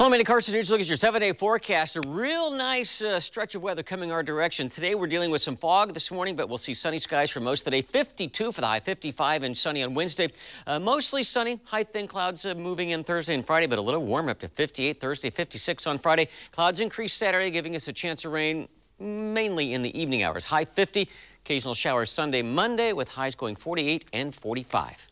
Hello, Manny Carson News. Look at your seven-day forecast. A real nice uh, stretch of weather coming our direction. Today, we're dealing with some fog this morning, but we'll see sunny skies for most of the day. 52 for the high, 55 and sunny on Wednesday. Uh, mostly sunny, high thin clouds uh, moving in Thursday and Friday, but a little warm up to 58 Thursday, 56 on Friday. Clouds increase Saturday, giving us a chance of rain mainly in the evening hours. High 50, occasional showers Sunday, Monday, with highs going 48 and 45.